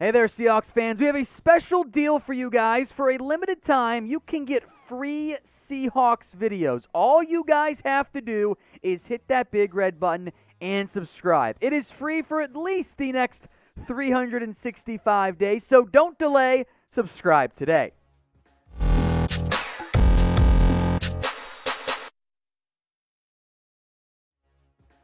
Hey there, Seahawks fans. We have a special deal for you guys. For a limited time, you can get free Seahawks videos. All you guys have to do is hit that big red button and subscribe. It is free for at least the next 365 days, so don't delay. Subscribe today.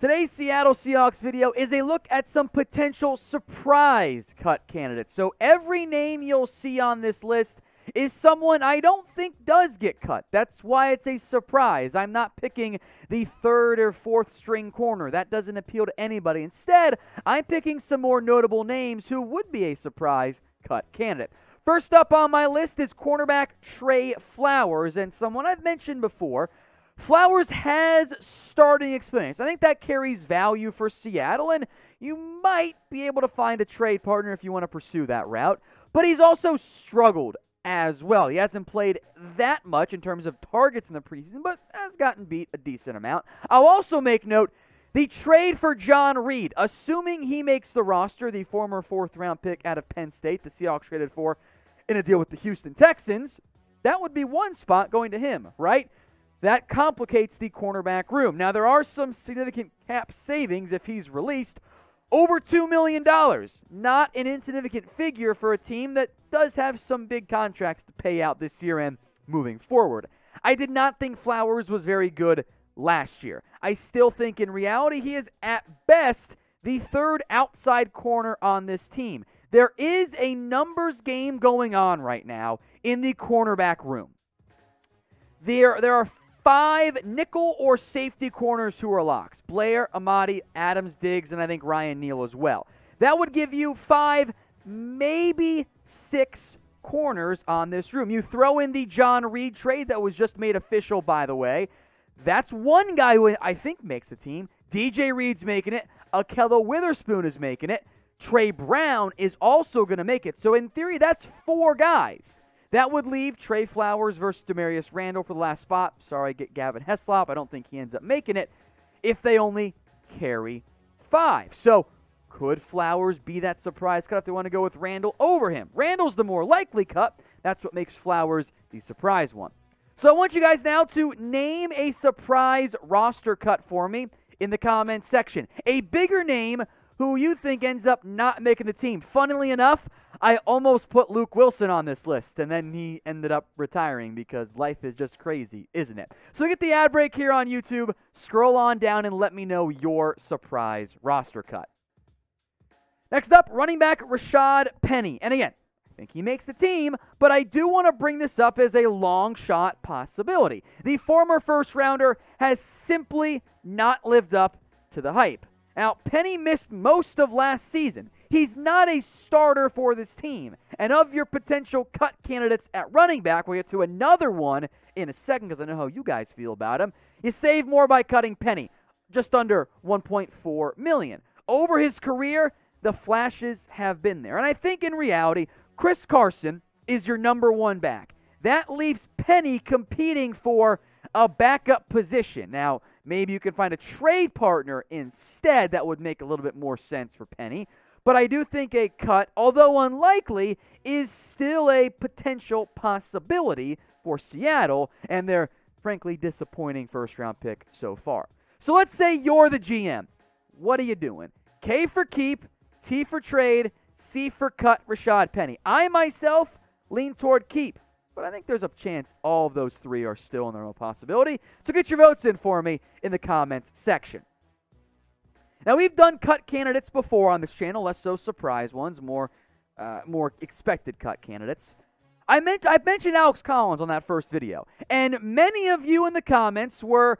Today's Seattle Seahawks video is a look at some potential surprise cut candidates. So every name you'll see on this list is someone I don't think does get cut. That's why it's a surprise. I'm not picking the third or fourth string corner. That doesn't appeal to anybody. Instead, I'm picking some more notable names who would be a surprise cut candidate. First up on my list is cornerback Tre Flowers, and someone I've mentioned before Flowers has starting experience. I think that carries value for Seattle, and you might be able to find a trade partner if you want to pursue that route. But he's also struggled as well. He hasn't played that much in terms of targets in the preseason, but has gotten beat a decent amount. I'll also make note the trade for John Reid, assuming he makes the roster, the former fourth round pick out of Penn State, the Seahawks traded for in a deal with the Houston Texans, that would be one spot going to him, right? That complicates the cornerback room. Now, there are some significant cap savings if he's released. Over $2 million. Not an insignificant figure for a team that does have some big contracts to pay out this year and moving forward. I did not think Flowers was very good last year. I still think in reality he is at best the third outside corner on this team. There is a numbers game going on right now in the cornerback room. There, there are five nickel or safety corners who are locks Blair, Amadi, Adams, Diggs, and I think Ryan Neal as well. That would give you five, maybe six corners on this room. You throw in the John Reid trade that was just made official, by the way. That's one guy who I think makes a team. DJ Reed's making it. Ahkello Witherspoon is making it. Tre Brown is also going to make it. So, in theory, that's four guys. That would leave Tre Flowers versus Damarious Randall for the last spot. Sorry, get Gavin Heslop. I don't think he ends up making it if they only carry five. So could Flowers be that surprise cut if they want to go with Randall over him? Randall's the more likely cut. That's what makes Flowers the surprise one. So I want you guys now to name a surprise roster cut for me in the comments section. A bigger name who you think ends up not making the team. Funnily enough, I almost put Luke Wilson on this list, and then he ended up retiring because life is just crazy, isn't it? So get the ad break here on YouTube. Scroll on down and let me know your surprise roster cut. Next up, running back Rashaad Penny. And again, I think he makes the team, but I do want to bring this up as a long shot possibility. The former first rounder has simply not lived up to the hype. Now, Penny missed most of last season. He's not a starter for this team. And of your potential cut candidates at running back, we'll get to another one in a second because I know how you guys feel about him. You save more by cutting Penny, just under 1.4 million. Over his career, the flashes have been there. And I think in reality, Chris Carson is your number one back. That leaves Penny competing for a backup position. Now, maybe you can find a trade partner instead that would make a little bit more sense for Penny. But I do think a cut, although unlikely, is still a potential possibility for Seattle and their frankly disappointing first round pick so far. So let's say you're the GM. What are you doing? K for keep, T for trade, C for cut Rashaad Penny. I myself lean toward keep, but I think there's a chance all of those three are still in their own possibility. So get your votes in for me in the comments section. Now we've done cut candidates before on this channel, less so surprise ones, more uh, more expected cut candidates. I meant I mentioned Alex Collins on that first video, and many of you in the comments were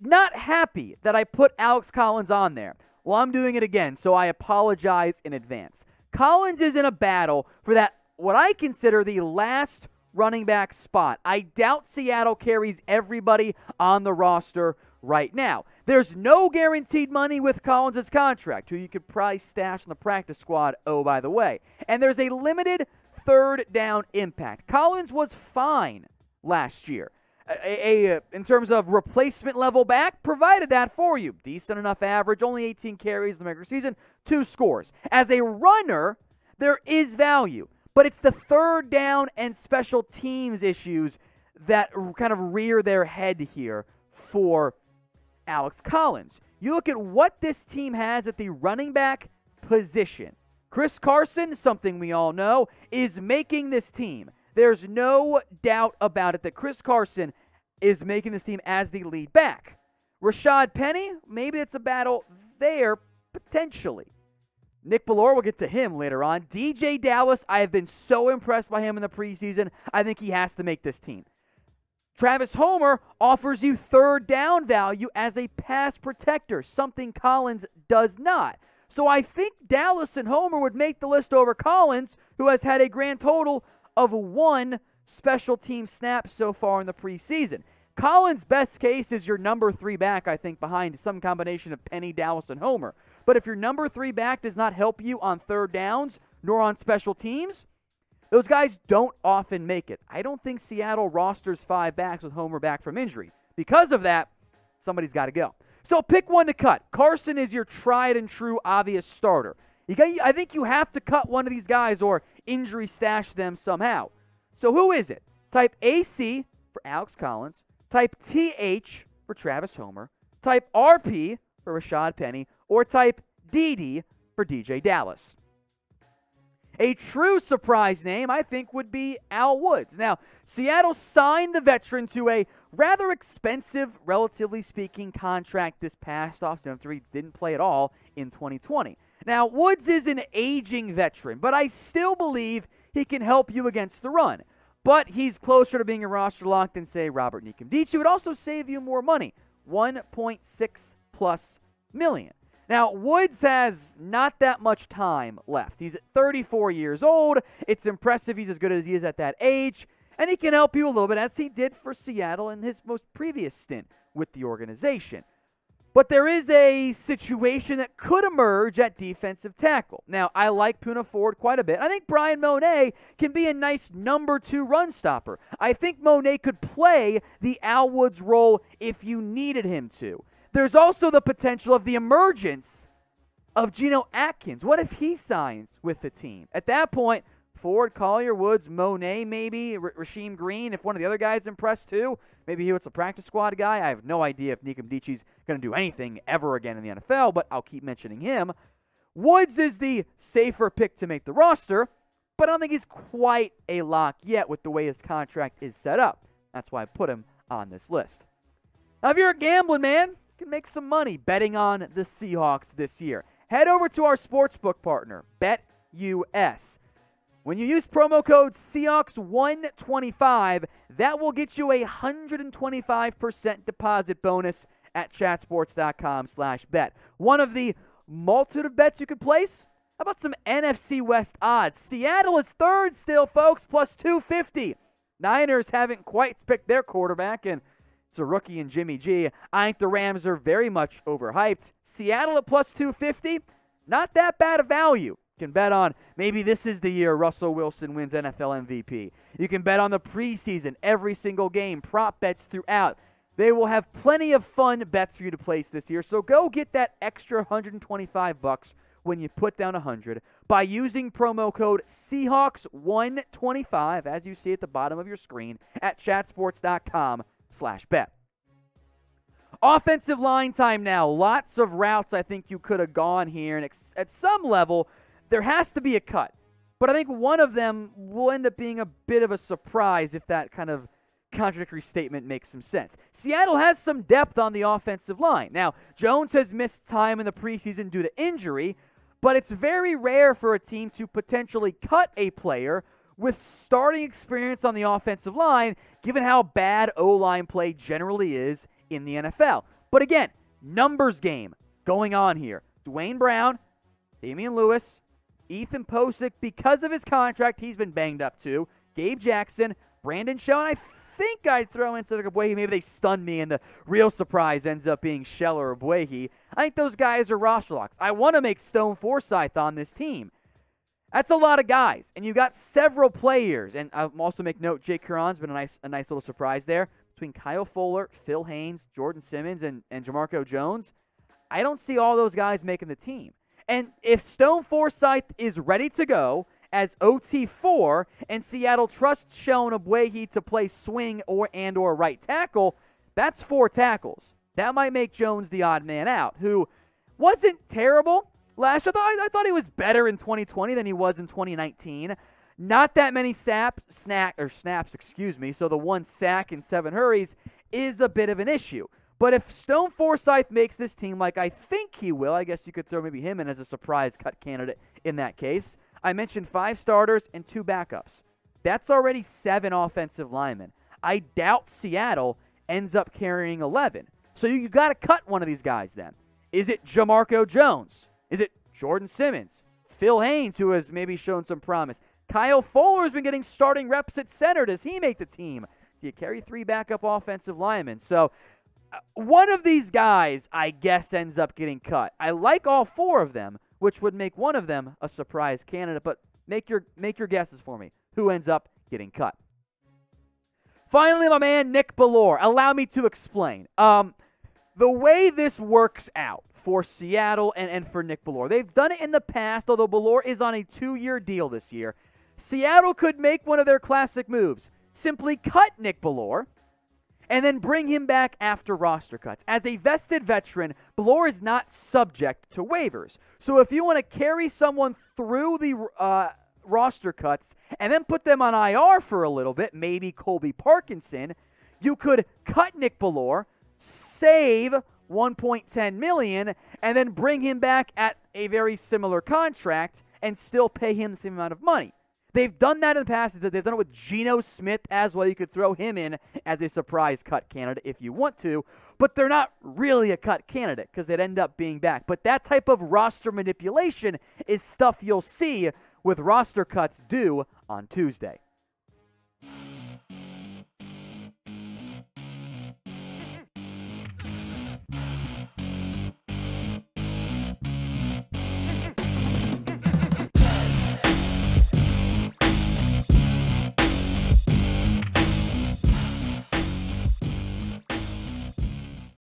not happy that I put Alex Collins on there. Well, I'm doing it again, so I apologize in advance. Collins is in a battle for that what I consider the last running back spot. I doubt Seattle carries everybody on the roster right now. There's no guaranteed money with Collins' contract, who you could probably stash in the practice squad, oh, by the way. And there's a limited third down impact. Collins was fine last year. A, a, uh, in terms of replacement level back, provided that for you. Decent enough average, only 18 carries in the regular season, two scores. As a runner, there is value. But it's the third down and special teams issues that kind of rear their head here for Alex Collins. You look at what this team has at the running back position. Chris Carson, something we all know, is making this team. There's no doubt about it that Chris Carson is making this team as the lead back. Rashaad Penny, maybe it's a battle there, potentially. Nick Bellore, we'll get to him later on. DeeJay Dallas, I have been so impressed by him in the preseason. I think he has to make this team. Travis Homer offers you third down value as a pass protector, something Collins does not. So I think Dallas and Homer would make the list over Collins, who has had a grand total of one special team snap so far in the preseason. Collins' best case is your number three back, I think, behind some combination of Penny, Dallas, and Homer. But if your number three back does not help you on third downs nor on special teams, those guys don't often make it. I don't think Seattle rosters five backs with Homer back from injury. Because of that, somebody's got to go. So pick one to cut. Carson is your tried and true obvious starter. You got, I think you have to cut one of these guys or injury stash them somehow. So who is it? Type AC for Alex Collins. Type TH for Travis Homer. Type RP for Rashaad Penny. Or type DD for DeeJay Dallas. A true surprise name, I think, would be Al Woods. Now, Seattle signed the veteran to a rather expensive, relatively speaking, contract this past offseason after he didn't play at all in 2020. Now, Woods is an aging veteran, but I still believe he can help you against the run. But he's closer to being a roster lock than, say, Robert Nkemdiche. It would also save you more money 1.6 plus million. Now, Woods has not that much time left. He's 34 years old. It's impressive he's as good as he is at that age. And he can help you a little bit, as he did for Seattle in his most previous stint with the organization. But there is a situation that could emerge at defensive tackle. Now, I like Poona Ford quite a bit. I think Bryan Mone can be a nice number two run stopper. I think Mone could play the Al Woods role if you needed him to. There's also the potential of the emergence of Geno Atkins. What if he signs with the team? At that point, Ford, Collier, Woods, Mone, maybe R- Rasheem Green. If one of the other guys impressed too, maybe he was a practice squad guy. I have no idea if Nkemdiche's going to do anything ever again in the NFL, but I'll keep mentioning him. Woods is the safer pick to make the roster, but I don't think he's quite a lock yet with the way his contract is set up. That's why I put him on this list. Now, if you're a gambling man, can make some money betting on the Seahawks this year. Head over to our sportsbook partner, BetUS. When you use promo code Seahawks125, that will get you a 125% deposit bonus at chatsports.com slash bet. One of the multitude of bets you could place? How about some NFC West odds? Seattle is third still, folks, plus 250. Niners haven't quite picked their quarterback, and it's a rookie in Jimmy G. I think the Rams are very much overhyped. Seattle at plus 250, not that bad a value. You can bet on maybe this is the year Russell Wilson wins NFL MVP. You can bet on the preseason, every single game, prop bets throughout. They will have plenty of fun bets for you to place this year. So go get that extra 125 bucks when you put down 100 by using promo code Seahawks125 as you see at the bottom of your screen at chatsports.com slash bet. Offensive line time now. Lots of routes I think you could have gone here. And at some level, there has to be a cut. But I think one of them will end up being a bit of a surprise if that kind of contradictory statement makes some sense. Seattle has some depth on the offensive line. Now, Jones has missed time in the preseason due to injury, but it's very rare for a team to potentially cut a player with starting experience on the offensive line, given how bad O line play generally is in the NFL. But again, numbers game going on here. Duane Brown, Damien Lewis, Ethan Pocic, because of his contract, he's been banged up too. Gabe Jackson, Brandon Shell, and I think I'd throw in Cedric Ogbuehi. Maybe they stun me, and the real surprise ends up being Shell or Ogbuehi. I think those guys are roster locks. I want to make Stone Forsythe on this team. That's a lot of guys, and you've got several players. And I'll also make note, Jake Curhan's been a nice, a nice little surprise there between Kyle Fuller, Phil Haynes, Jordan Simmons, and, and Jamarco Jones. I don't see all those guys making the team. And if Stone Forsythe is ready to go as OT4 and Seattle trusts Sean Ogbuehi to play swing or and or right tackle, that's four tackles. That might make Jones the odd man out, who wasn't terrible year. I thought, I thought he was better in 2020 than he was in 2019. Not that many saps, snack or snaps, excuse me. So the one sack and seven hurries is a bit of an issue. But if Stone Forsythe makes this team like I think he will, I guess you could throw maybe him in as a surprise cut candidate in that case. I mentioned five starters and two backups. That's already seven offensive linemen. I doubt Seattle ends up carrying 11. So you, you got to cut one of these guys then. Is it Jamarco Jones? Jordan Simmons? Phil Haynes, who has maybe shown some promise? Kyle Fuller has been getting starting reps at center. Does he make the team? Do you carry three backup offensive linemen? So uh, one of these guys, I guess, ends up getting cut. I like all four of them, which would make one of them a surprise candidate. But make your make your guesses for me. Who ends up getting cut? Finally, my man Nick Bellore. Allow me to explain. Um, the way this works out for Seattle and, and for Nick Bellore, they've done it in the past, although Bellore is on a two year deal this year. Seattle could make one of their classic moves simply cut Nick Bellore and then bring him back after roster cuts. As a vested veteran, Bellore is not subject to waivers. So if you want to carry someone through the uh, roster cuts and then put them on IR for a little bit, maybe Colby Parkinson, you could cut Nick Bellore, save 1.10 million, and then bring him back at a very similar contract and still pay him the same amount of money. They've done that in the past. They've done it with Geno Smith as well. You could throw him in as a surprise cut candidate if you want to, but they're not really a cut candidate because they'd end up being back. But that type of roster manipulation is stuff you'll see with roster cuts due on Tuesday.